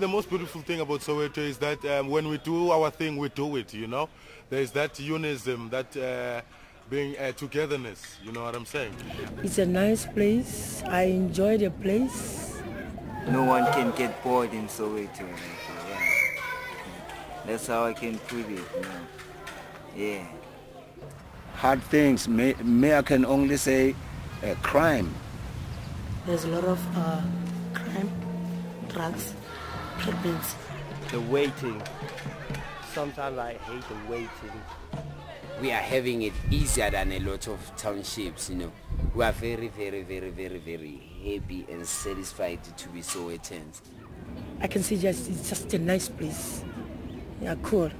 the most beautiful thing about Soweto is that um, when we do our thing, we do it, you know. There's that unism, that uh, being uh, togetherness, you know what I'm saying? It's a nice place. I enjoy the place. No one can get bored in Soweto. Yeah. That's how I can put it. You know. Yeah. Hard things, may, may I can only say uh, crime. There's a lot of uh, crime, drugs, pregnancy. the waiting. Sometimes I hate the waiting. we are having it easier than a lot of townships, you know. We are very, very, very, very, very happy and satisfied to be Sowetans. I can see just it's just a nice place. Yeah, cool.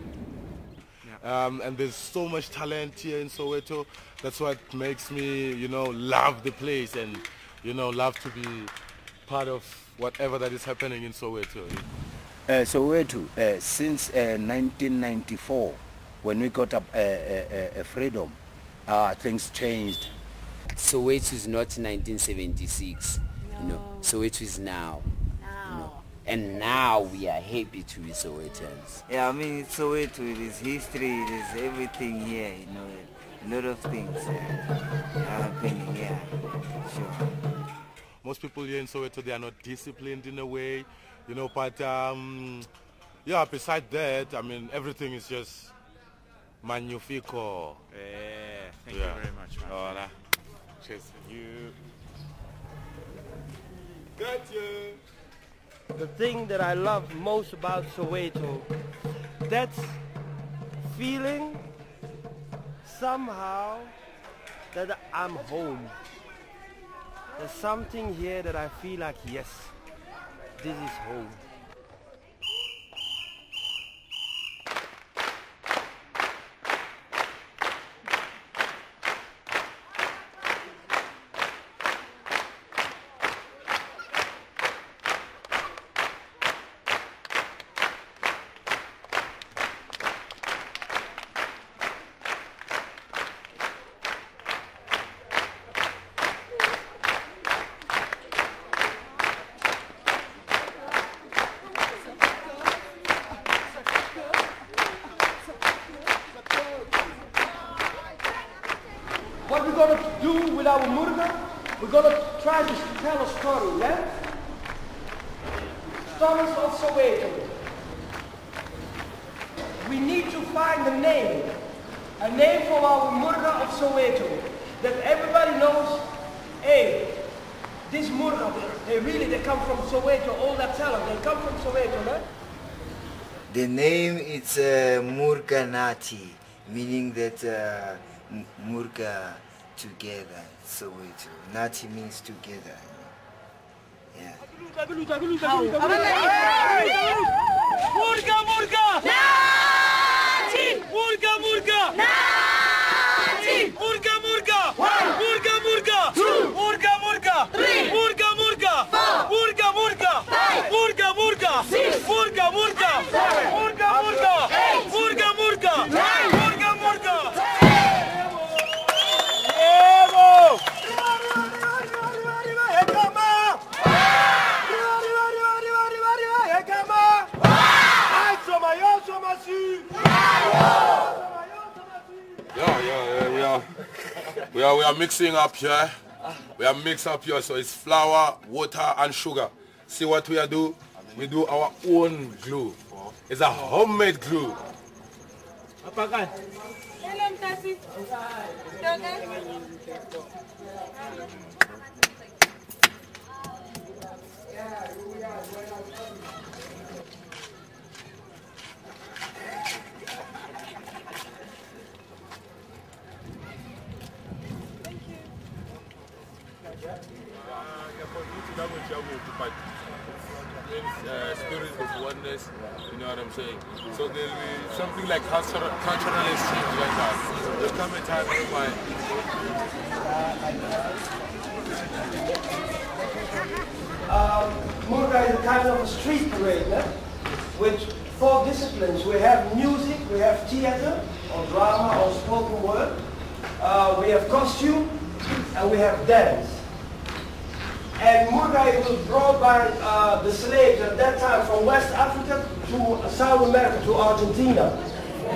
Um, and there's so much talent here in Soweto. That's what makes me, you know, love the place and, you know, love to be part of whatever that is happening in Soweto. Uh, Soweto, uh, since uh, 1994, when we got up uh, uh, uh, freedom, uh, things changed. Soweto is not 1976, you know. Soweto is now. You know. And now we are happy to be Sowetans. Yeah, I mean, it's Soweto, it is history, it is everything here, you know. A lot of things uh, are happening, yeah, sure. Most people here in Soweto, they are not disciplined in a way, you know, but um, yeah, beside that, I mean, everything is just magnifico. Yeah, thank Yeah. you very much, man. All right. Cheers. You. The thing that I love most about Soweto, that's feeling somehow that I'm home. There's something here that I feel like, yes, this is home. We're gonna do with our murga, we're gonna try to tell a story, yeah? Stories of Soweto. We need to find a name, a name for our murga of Soweto, that everybody knows, hey, this murga, they really, they come from Soweto, all that talent, they come from Soweto, right? The name is uh, meaning that uh, Murga together, Soweto. Nati means together. Yeah. Murga, murga! Nati! We are, we are mixing up here. We are mix up here, so it's flour, water, and sugar. See what we are do? We do our own glue. It's a homemade glue spirit of oneness, you know what I'm saying? So there'll be something like cultural, cultural exchange like that. There'll come a time Murga is kind of a street parade, eh? with four disciplines. We have music, we have theater, or drama, or spoken word. Uh, we have costume, and we have dance. And Murga was brought by uh, the slaves at that time from West Africa to South America, to Argentina.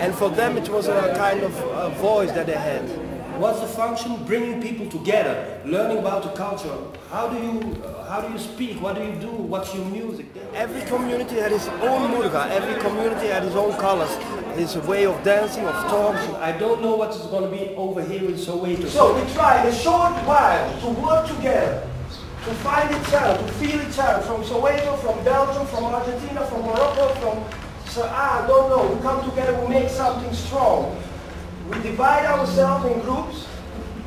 And for them it was a kind of uh, voice that they had. What's the function? Bringing people together, learning about the culture. How do you, uh, how do you speak? What do you do? What's your music? Every community had its own murga. Every community had its own colors, its way of dancing, of talking. I don't know what is going to be over here in Soweto. So we tried a short while to work together, to find each other, to feel each other, from Soweto, from Belgium, from Argentina, from Morocco, from so I don't know. We come together, we make something strong. We divide ourselves in groups.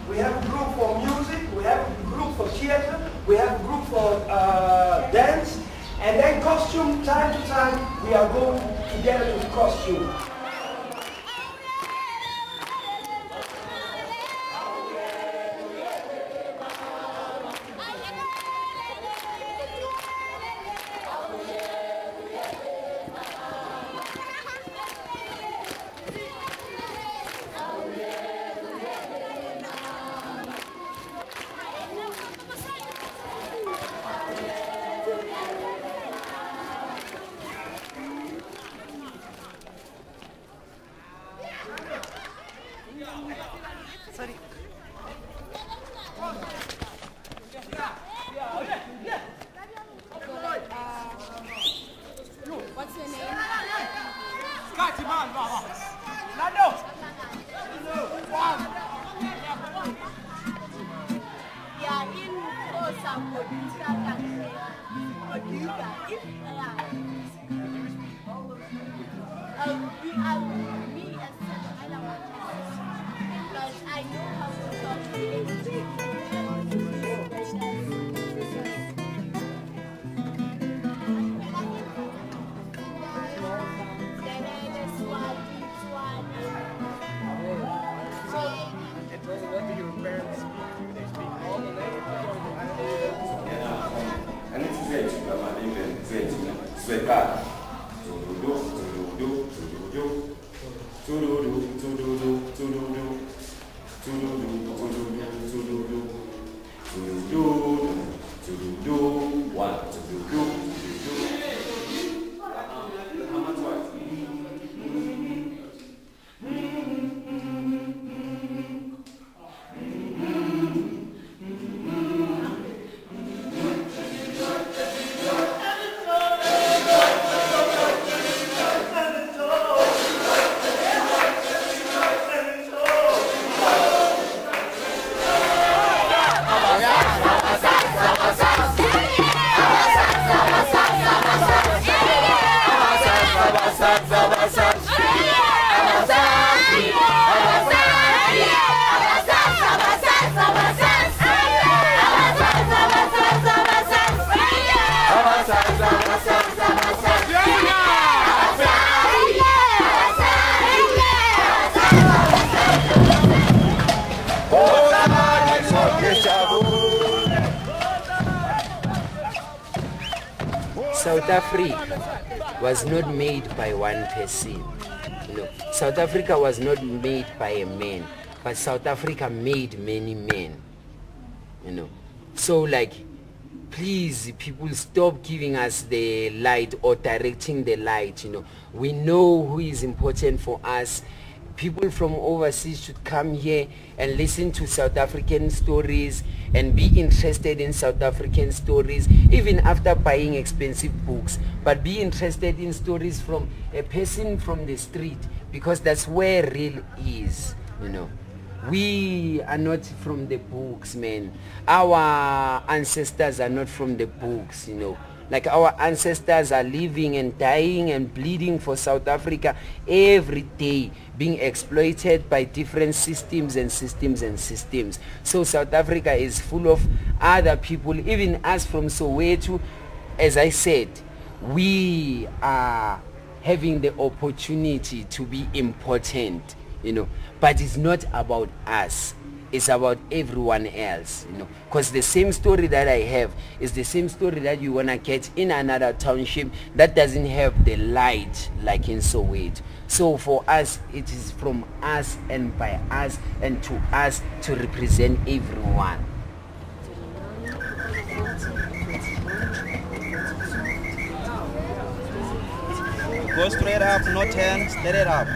We have a group for music, we have a group for theater, we have a group for uh, dance, and then costume, time to time, we are going together to costume. South South Africa was not made by a man, but South Africa made many men. You know, so like, please, people stop giving us the light or directing the light. You know, we know who is important for us. People from overseas should come here and listen to South African stories and be interested in South African stories even after buying expensive books but be interested in stories from a person from the street because that's where real is you know. We are not from the books man. Our ancestors are not from the books you know. Like our ancestors are living and dying and bleeding for South Africa every day being exploited by different systems and systems and systems. So South Africa is full of other people even us from Soweto. As I said we are having the opportunity to be important you know but it's not about us it's about everyone else, you know. Because the same story that I have is the same story that you wanna get in another township that doesn't have the light like in Soweto. So for us, it is from us and by us and to us to represent everyone. Go straight up, no turn, straight up.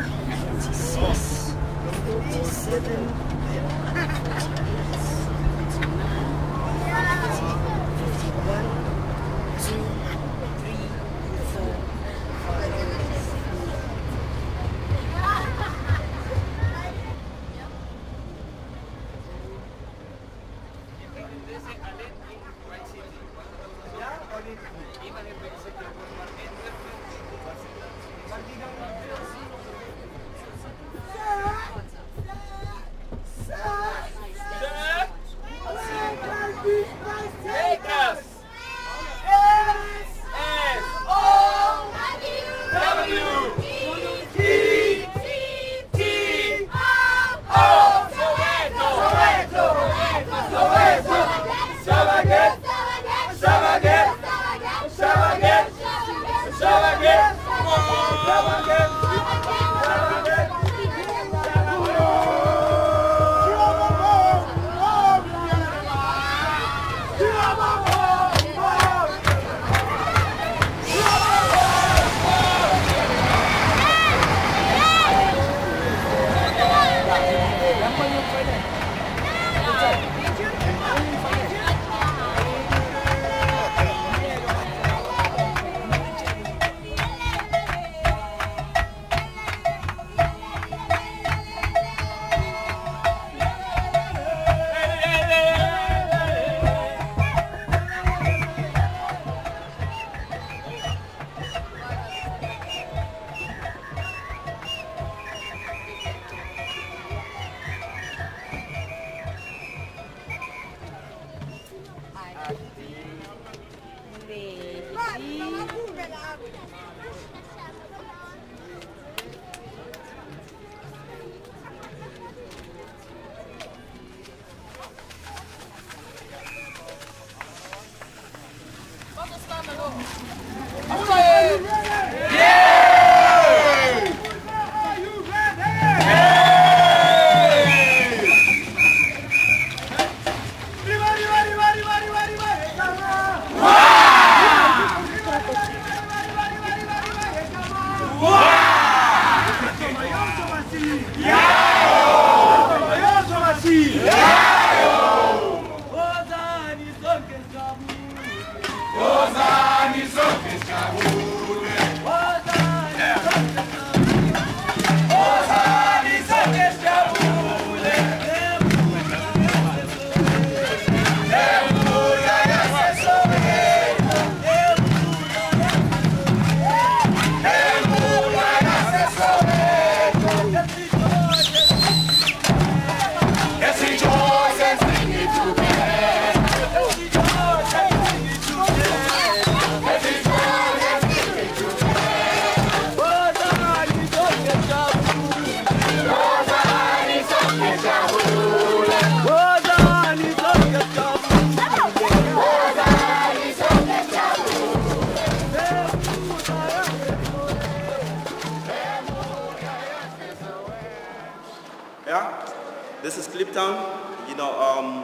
You know, um,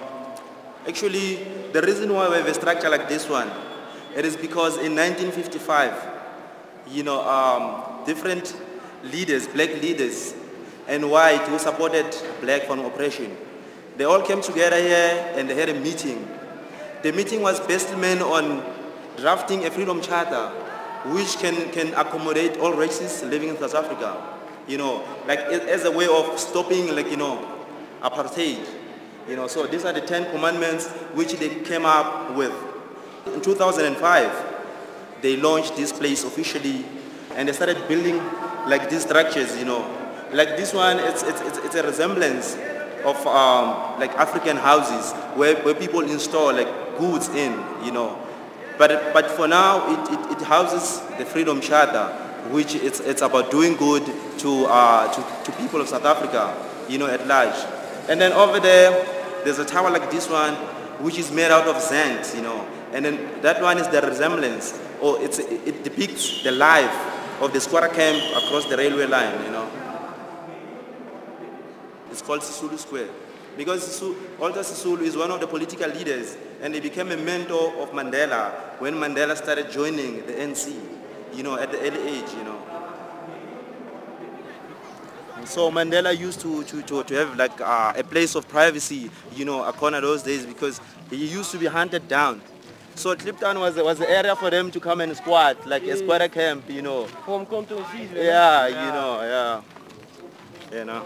actually, the reason why we have a structure like this one, it is because in 1955, you know, um, different leaders, black leaders, and white who supported black from oppression, they all came together here and they had a meeting. The meeting was based man on drafting a freedom charter which can, can accommodate all races living in South Africa. You know, like as a way of stopping like, you know, apartheid. You know, so these are the 10 commandments which they came up with. In 2005, they launched this place officially and they started building like these structures, you know. Like this one, it's, it's, it's, a resemblance of um, like African houses where, where people install like goods in, you know. But, but for now, it, it, it houses the Freedom Charter, which it's, it's about doing good to, uh, to, to people of South Africa, you know, at large. And then over there, there's a tower like this one, which is made out of sand, you know. And then that one is the resemblance, or it's, it depicts the life of the squatter camp across the railway line, you know. It's called Sisulu Square. Because Sisu, Walter Sisulu is one of the political leaders, and he became a mentor of Mandela when Mandela started joining the ANC, you know, at the early age, you know. So Mandela used to, to, to, to have like uh, a place of privacy, you know, a corner those days because he used to be hunted down. So Kliptown was, was the area for them to come and squat, like a squatter camp, you know. Home control Yeah, you know, yeah. You know.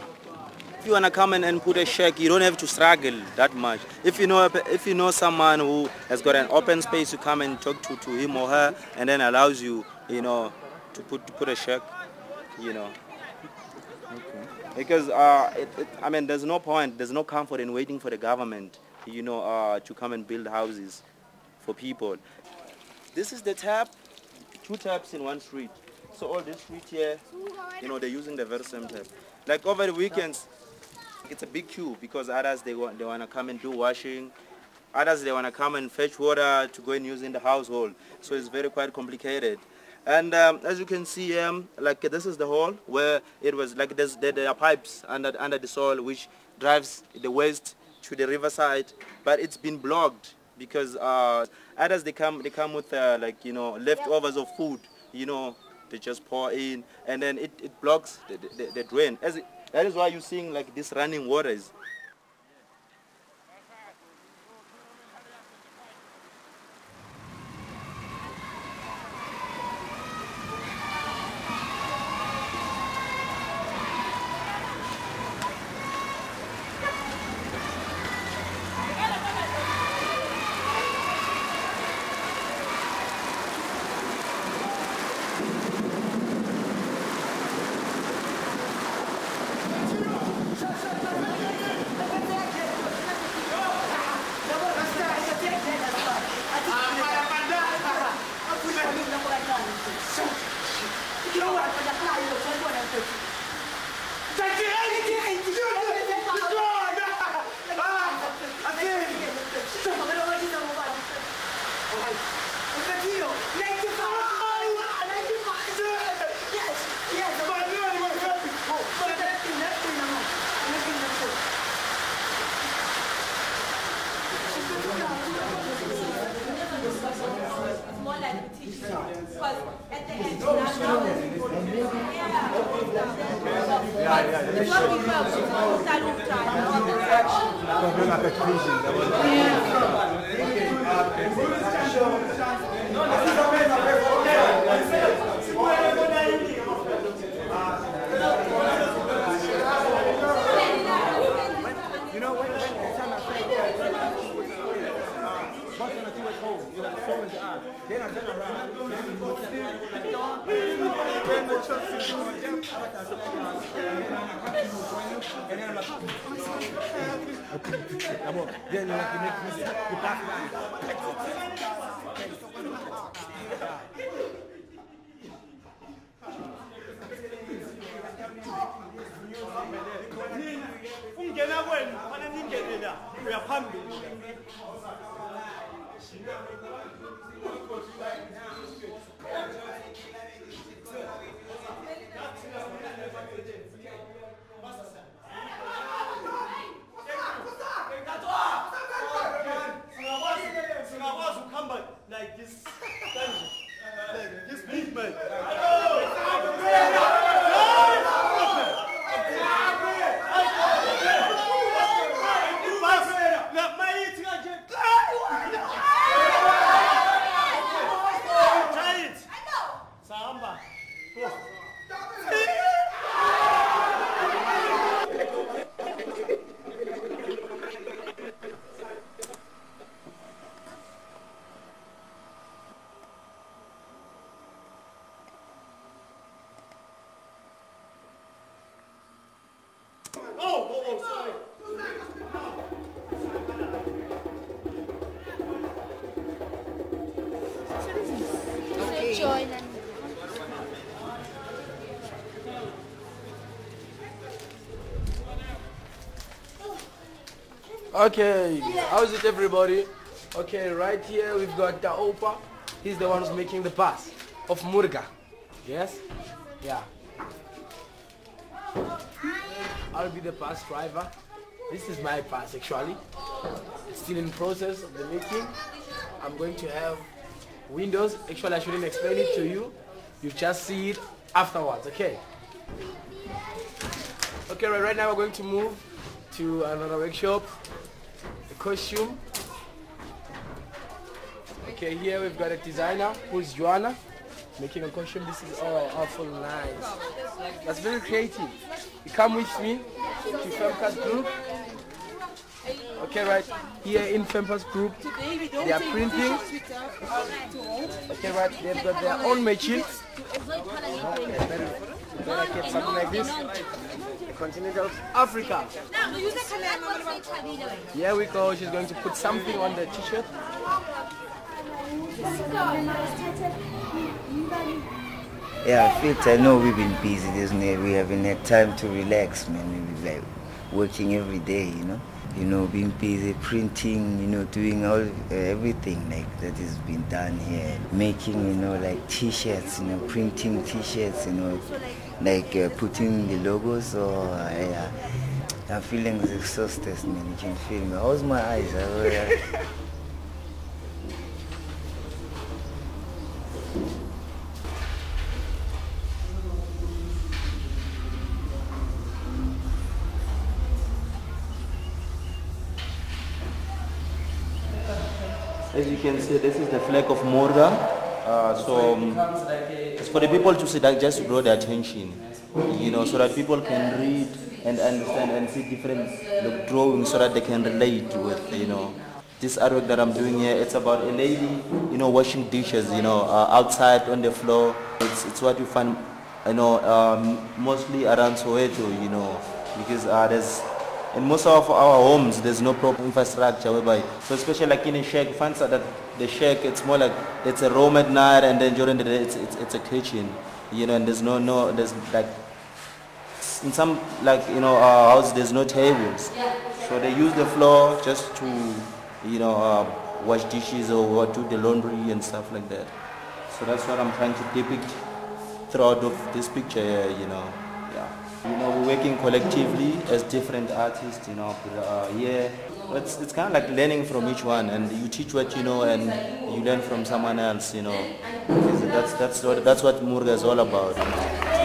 If you wanna come in and put a shack, you don't have to struggle that much. If you know if you know someone who has got an open space, you come and talk to, to him or her, and then allows you, you know, to put to put a shack, you know. Because uh, it, it, I mean, there's no point, there's no comfort in waiting for the government, you know, uh, to come and build houses for people. This is the tap, two taps in one street. So all this street here, you know, they're using the very same tap. Like over the weekends, it's a big queue because others they want they want to come and do washing. Others they want to come and fetch water to go and use in the household. So it's very quite complicated. And um, as you can see, um, like this is the hole where it was like there, there are pipes under under the soil which drives the waste to the riverside, but it's been blocked because uh, others they come they come with uh, like you know leftovers of food, you know they just pour in and then it, it blocks the, the, the drain. As it, that is why you're seeing like this running Amor, viene ungena kwenu uyaphambili Okay, how's it everybody? Okay, right here we've got the Opa. He's the one who's making the pass of Murga. Yes? Yeah. I'll be the pass driver. This is my pass actually. It's still in process of the making. I'm going to have windows. Actually I shouldn't explain it to you. You just see it afterwards, okay? Okay, right, right now we're going to move to another workshop. Costume. Okay, here we've got a designer who's Joanna making a costume. This is all awful nice. That's very creative. You come with me to Femcast Group. Okay, right here in Femcast Group, they are printing. Okay, right, they've got their own machine. Okay, then I get something like this. The continent of Africa. Here we go. She's going to put something on the t-shirt. Yeah, Fit, I know we've been busy. There's no, we haven't had time to relax, man. We've been like working every day, you know. You know, being busy, printing, you know, doing all uh, everything like that has been done here. Making, you know, like t-shirts, you know, printing t-shirts, you know, like uh, putting the logos. Or uh, yeah, I'm feeling exhausted, man. You can feel me. How's my eyes? I, As you can see, this is the flag of Murga. Uh, so um, it's for the people to see that just to draw their attention, you know, so that people can read and understand and see different drawings so that they can relate with, you know. This artwork that I'm doing here, it's about a lady, you know, washing dishes, you know, uh, outside on the floor. It's, it's what you find, you know, um, mostly around Soweto, you know, because uh, there's in most of our homes, there's no proper infrastructure whereby, so especially like in a shack, you find that the shack, it's more like, it's a room at night and then during the day, it's, it's, it's a kitchen, you know, and there's no, no, there's like, in some, like, you know, our house, there's no tables. So they use the floor just to, you know, uh, wash dishes or do the laundry and stuff like that. So that's what I'm trying to depict throughout of this picture you know. You know, we're working collectively as different artists, you know, uh, yeah. It's, it's kind of like learning from each one and you teach what you know and you learn from someone else, you know. That's, that's, what, that's what Murga is all about.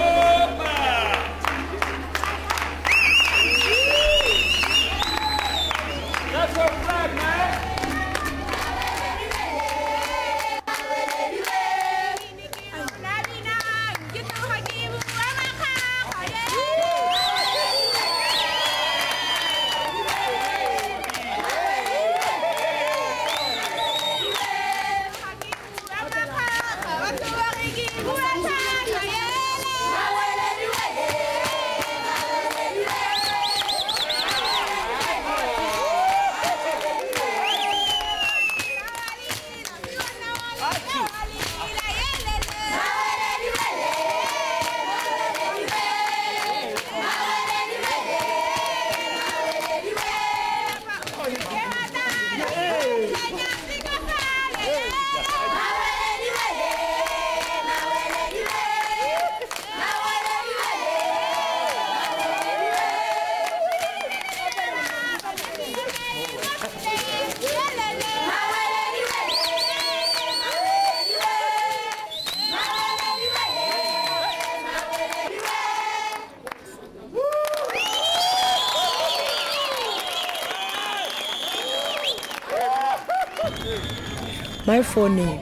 My full name,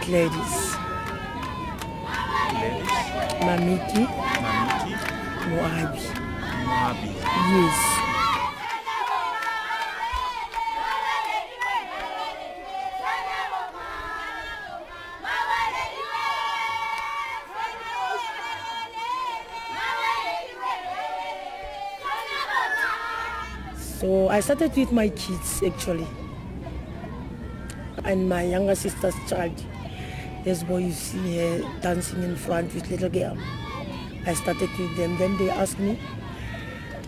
Gladys. Mamiki Moabi. Yes. So I started with my kids actually. And my younger sister's child. This boy you see dancing in front with little girl. I started with them. Then they asked me,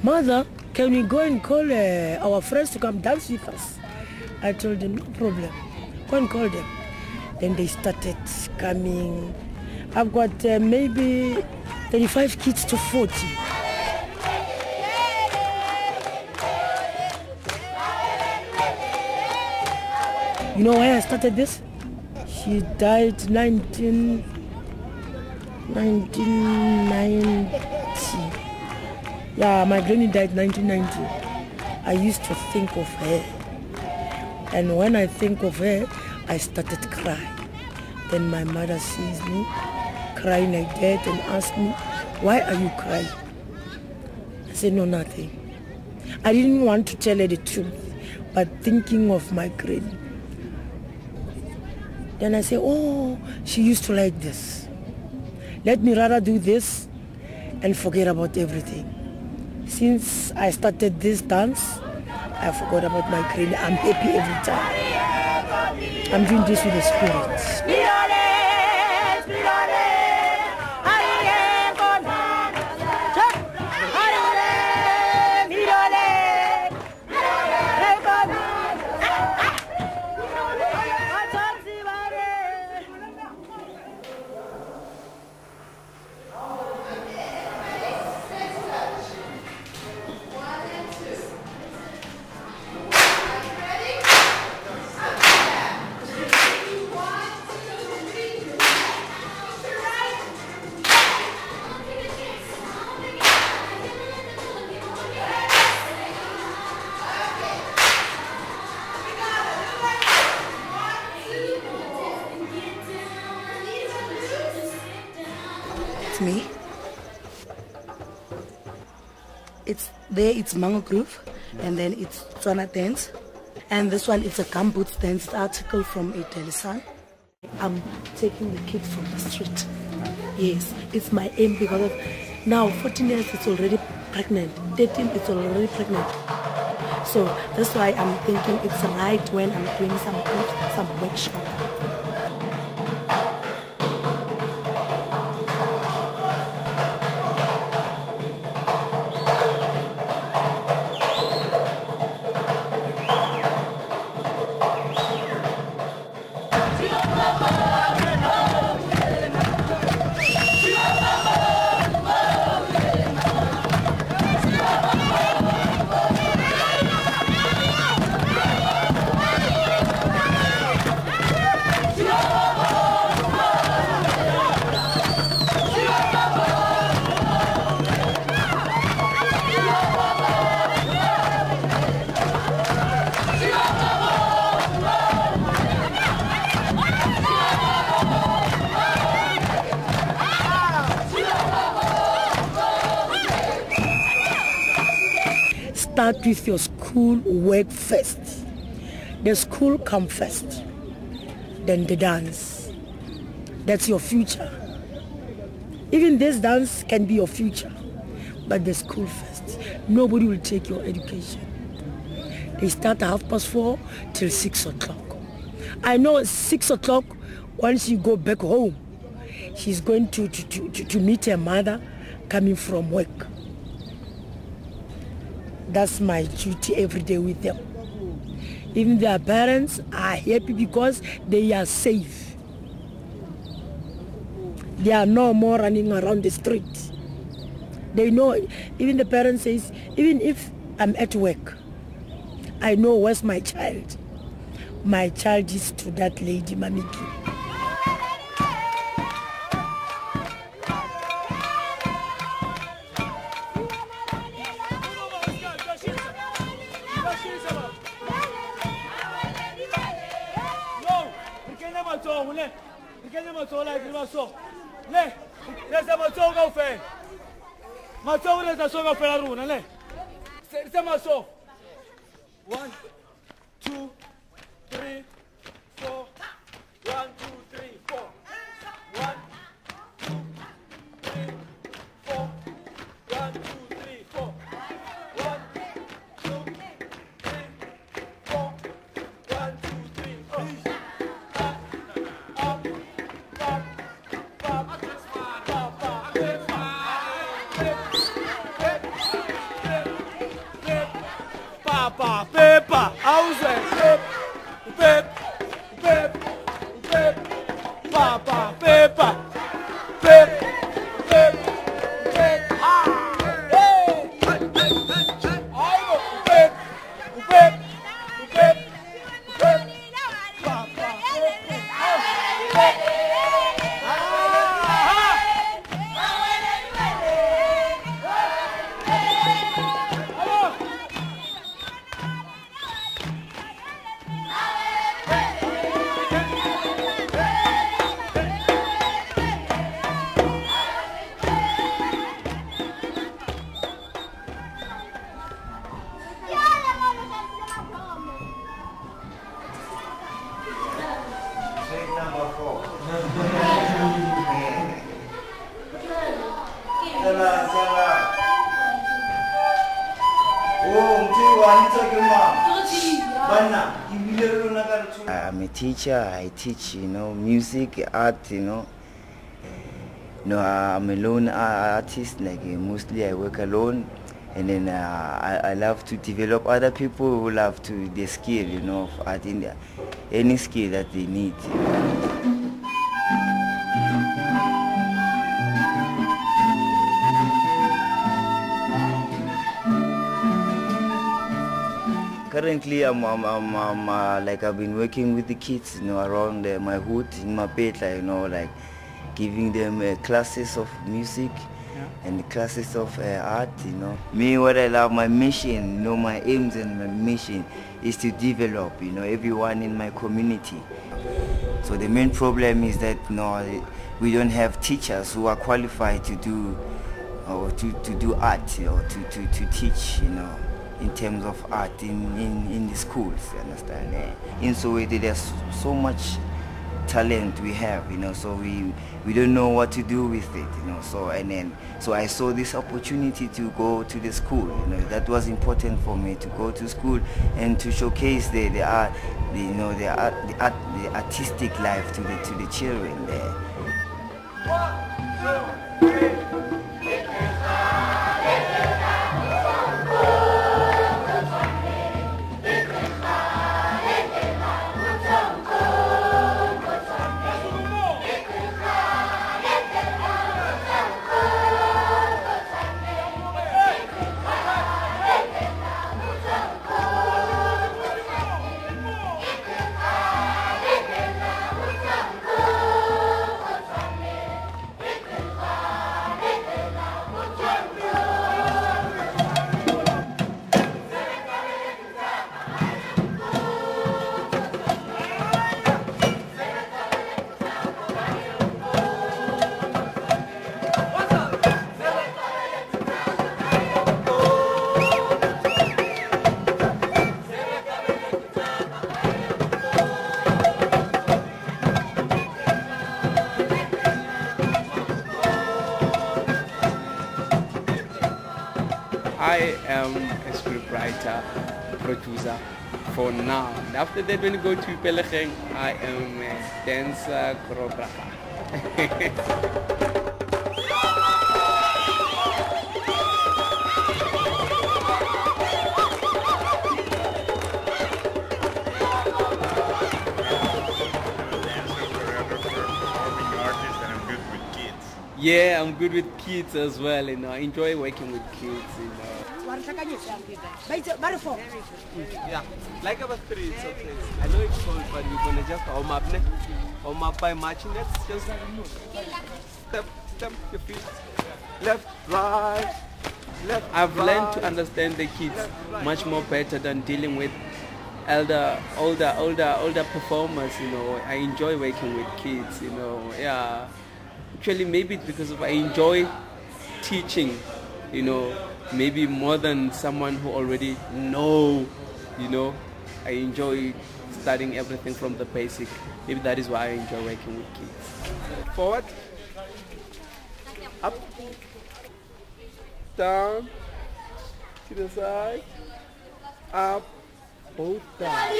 Mother, can we go and call uh, our friends to come dance with us? I told them, no problem. Go and call them. Then they started coming. I've got uh, maybe 35 kids to 40. You know why I started this? She died 19, 1990. Yeah, my granny died 1990. I used to think of her. And when I think of her, I started crying. Then my mother sees me crying like that and asks me, why are you crying? I said, no, nothing. I didn't want to tell her the truth, but thinking of my granny. Then I say, oh, she used to like this. Let me rather do this and forget about everything. Since I started this dance, I forgot about my granny. I'm happy every time. I'm doing this with the spirit. There. It's Mango Groove, and then it's Tswana dance, and this one it's a gumboots dance article from a Daily I'm taking the kids from the street. Yes, it's my aim because of now 14 years it's already pregnant, 13 it's already pregnant. So that's why I'm thinking it's right when I'm doing some some workshop. With your school work first. The school come first, then the dance. That's your future. Even this dance can be your future, but the school first. Nobody will take your education. They start at half past four till six o'clock. I know six o'clock, once you go back home, she's going to, to, to, to, to meet her mother coming from work. That's my duty every day with them. Even their parents are happy because they are safe. They are no more running around the street. They know, even the parents says, even if I'm at work, I know where's my child. My child is to that lady, Mamiki. le rikanye matsogo le akere maso le resa matsogo kao fela matsogo resa so kao fela rona le. Resa maso one. I'm a teacher. I teach, you know, music, art, you know. No, I'm a lone artist. Like uh, mostly, I work alone, and then uh, I, I love to develop other people who love to the skill, you know, of art in there. any skill that they need. You know. Currently, I'm, I'm, I'm, I'm uh, like I've been working with the kids, you know, around uh, my hood in my bed, like, you know, like giving them uh, classes of music and classes of uh, art, you know. Me, what I love, my mission, you know, my aims and my mission is to develop, you know, everyone in my community. So the main problem is that, you know, we don't have teachers who are qualified to do or to, to do art or to, to, to teach, you know, in terms of art in, in, in the schools, you understand? Eh? In Soweto, there's so much talent we have, you know, so we we don't know what to do with it, you know. So and then so I saw this opportunity to go to the school, you know. That was important for me to go to school and to showcase the the art, the, you know, the art, the art, the artistic life to the to the children there. For now. And after that, when you go to Pelecheng, I am a dancer, choreographer. Yeah, I'm good with kids as well. You know, I enjoy working with kids. You know. Yeah, like about three, it's okay. I know it's cold, but we're gonna just warm up, ne? Warm up by marching. Let's just step, step your feet, left, right, left. I've learned to understand the kids much more better than dealing with elder, older, older, older performers. You know, I enjoy working with kids. You know, yeah. Actually, maybe it's because of I enjoy teaching. You know, maybe more than someone who already know. You know, I enjoy studying everything from the basic. Maybe that is why I enjoy working with kids. Forward, up, down, to the side, up, both down.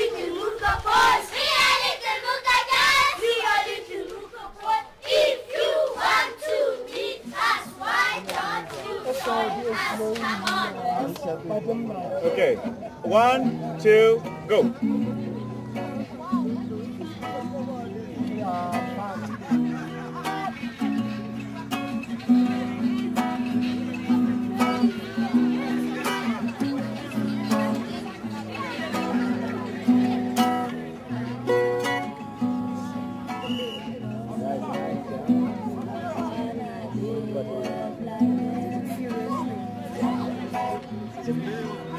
Okay, one, two, go. Seriously.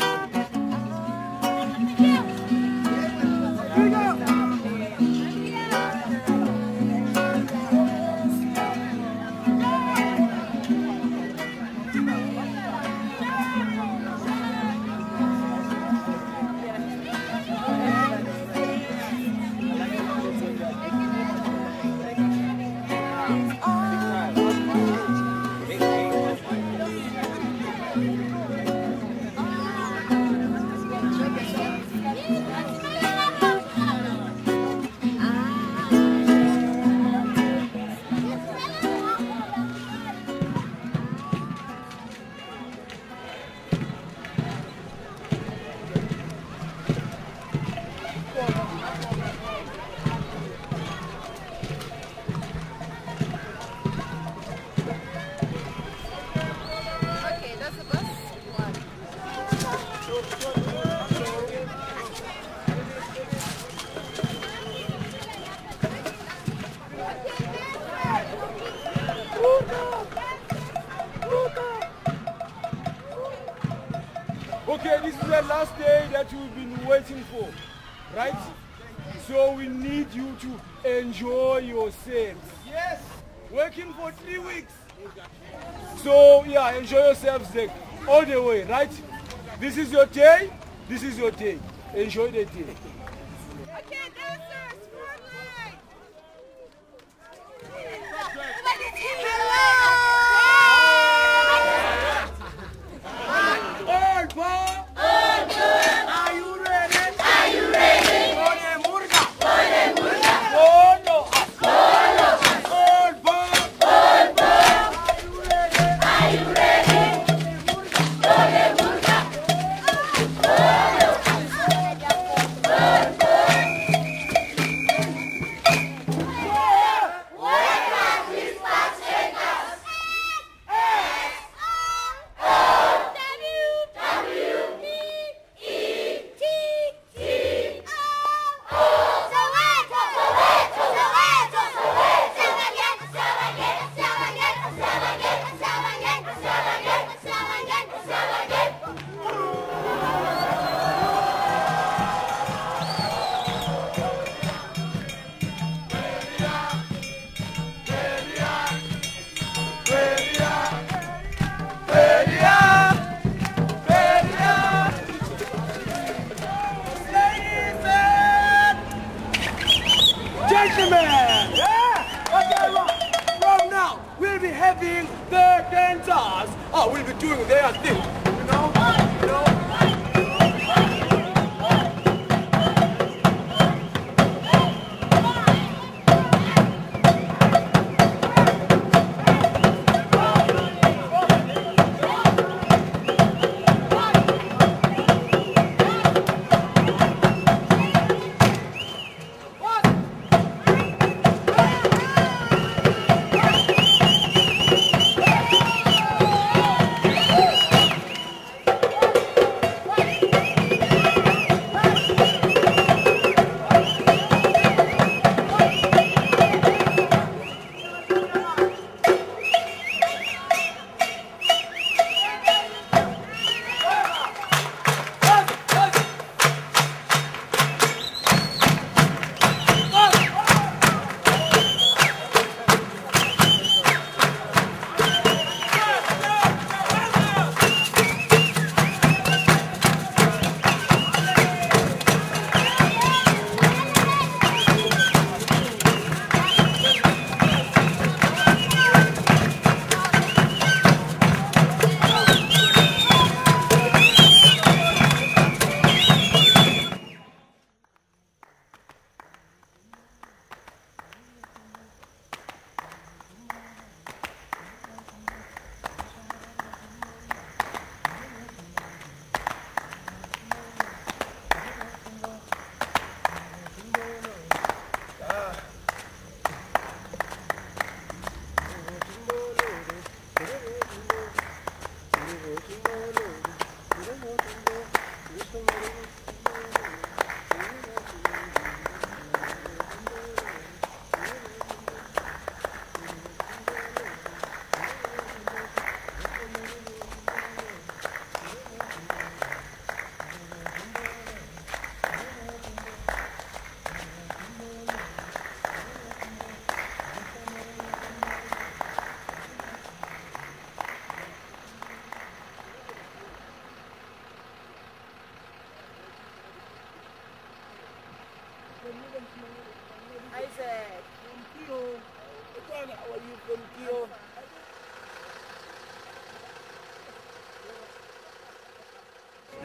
We you to enjoy yourselves. Yes. Working for three weeks. So yeah, enjoy yourselves like, all the way, right? This is your day. This is your day. Enjoy the day. All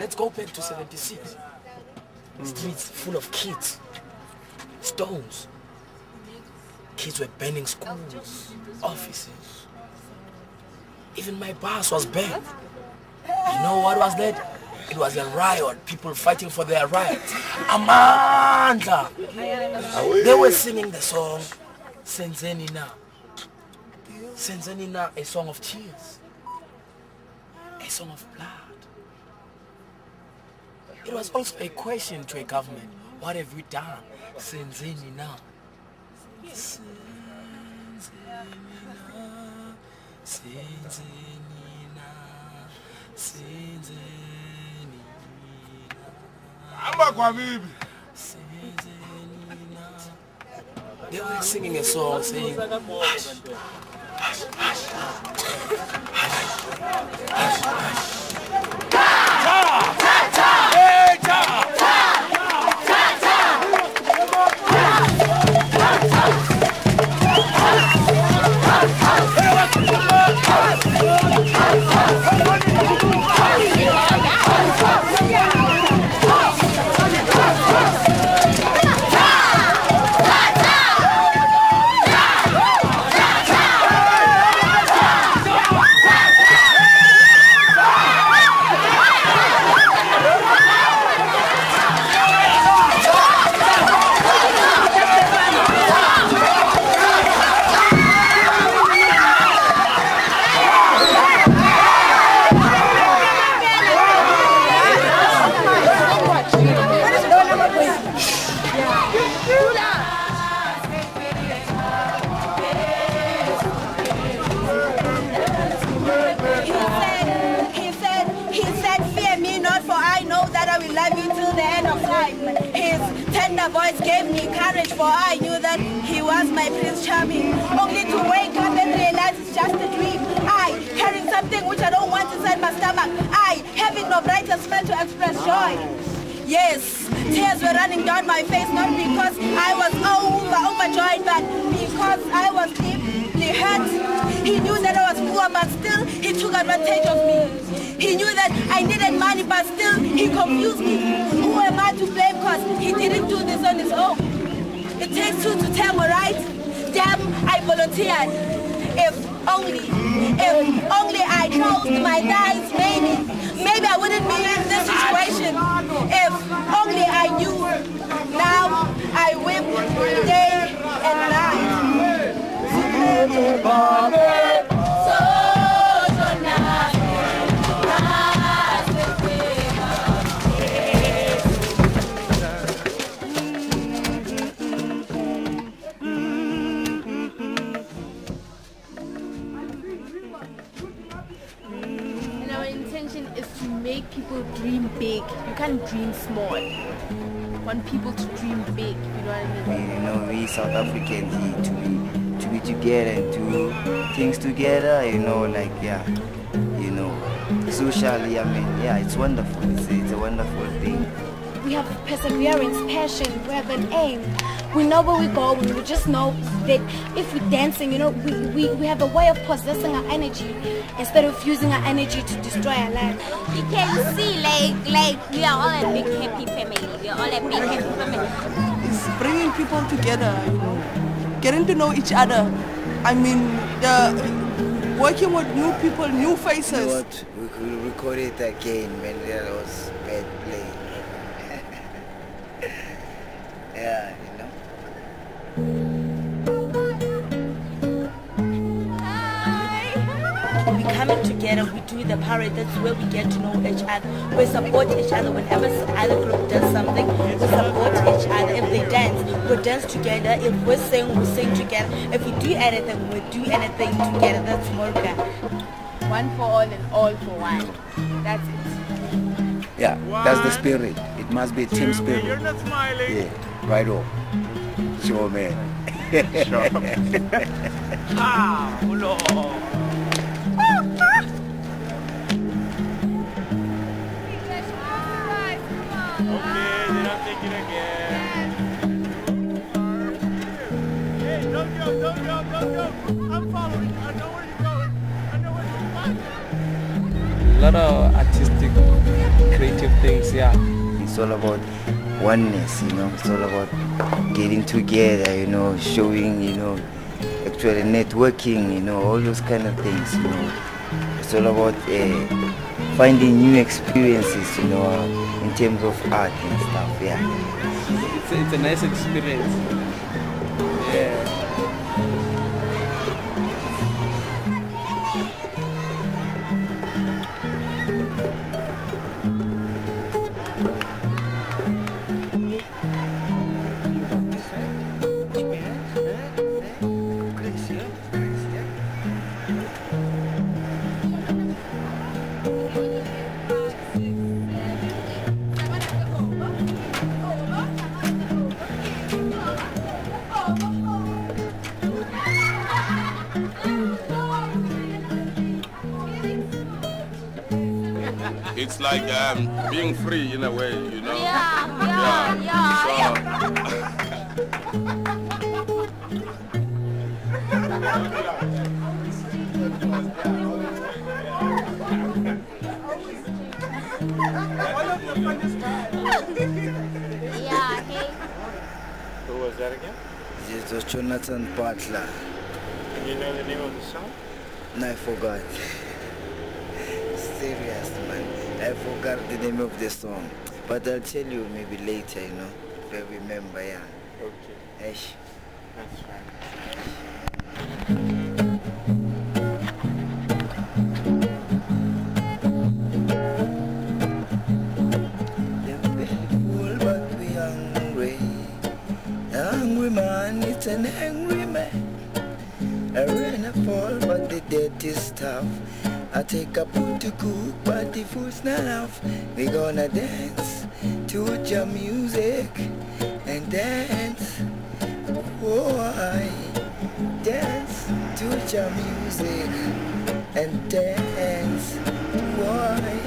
Let's go back to 76. Streets full of kids. Stones. Kids were burning schools, offices. Even my boss was burned. You know what was that? It was a riot, people fighting for their rights. Amanda! They were singing the song Senzeni Na. Senzeni Na, a song of tears. A song of was also a question to a government. What have we done? Senzeni Na. Senzeni Hamba kwa bibi. They were singing a song saying, hush, hush, hush, hush, hush. Yes, tears were running down my face, not because I was over, overjoyed, but because I was deeply hurt. He knew that I was poor, but still he took advantage of me. He knew that I needed money, but still he confused me. Who am I to blame, cause he didn't do this on his own. It takes two to tango, right? Damn, I volunteered. If only, if only I closed my eyes, maybe, maybe I wouldn't be in this situation. If only I knew. Now I whip day and And people dream big. You can't dream small. Want people to dream big, you know what I mean? You know, we South Africans to be to be together and do things together. You know, like yeah, you know, socially. I mean, yeah, it's wonderful. It's, it's a wonderful thing. We have perseverance, passion, we have an aim. We know where we're going. We just know that if we're dancing, you know, we, we, we have a way of possessing our energy instead of using our energy to destroy our life. You can see like like we are all a big happy family. We are all a big happy family. It's bringing people together, you know, getting to know each other. I mean, the, working with new people, new You know faces. what? We could record it again when there was bad play. yeah, you know. we coming together, we do the parade, that's where we get to know each other. We support each other whenever some other group does something, we support each other. If they dance, we dance together. If we sing, we sing together. If we do anything, we do anything together. That's Murga. One for all and all for one. That's it. Yeah, that's the spirit. It must be a team spirit. You're not smiling. Yeah, right on. Sure, man. Ah, ulo. Okay, then I'm thinking again. Hey, don't go, don't go, don't go. I'm following. I know where you're going. I know where you're going. A lot of artistic, creative things, yeah. It's all about oneness, you know. It's all about getting together, you know, showing, you know, actually networking, you know, all those kind of things, you know. It's all about uh, finding new experiences, you know, in terms of art and stuff, yeah. It's it's a nice experience. Being free in a way, you know. Yeah, yeah, So, Yeah, hey. Who was that again? It was Jonathan Butler. Do you know the name of the song? No, I forgot. I forgot the name of the song. But I'll tell you maybe later, you know, if I remember, yeah. Okay. Eish. That's fine. Full, but we hungry. Hungry man, it's an angry man. I rain a fall, but the debt is tough. I take a food to cook, but the food's not enough. We gonna dance to your music and dance. Oh, I dance to your music and dance. Why?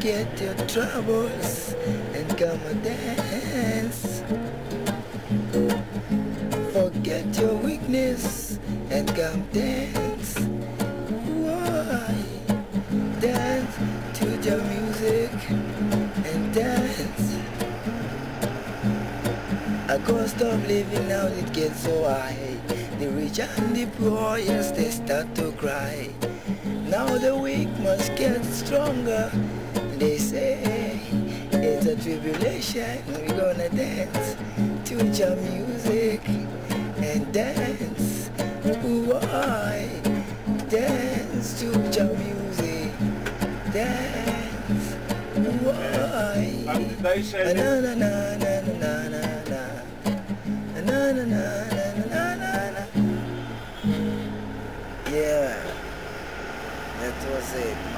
Forget your troubles and come and dance. Forget your weakness and come dance. Why? Dance to the music and dance. I can't stop living now, it gets so high. The rich and the poor, yes, they start to cry. Now the weak must get stronger. They say it's a tribulation. We're gonna dance to your music and dance. Why? Dance to your music. Dance. Why? They say Na na na na na na na na. Na na na na na na. Yeah. That was it.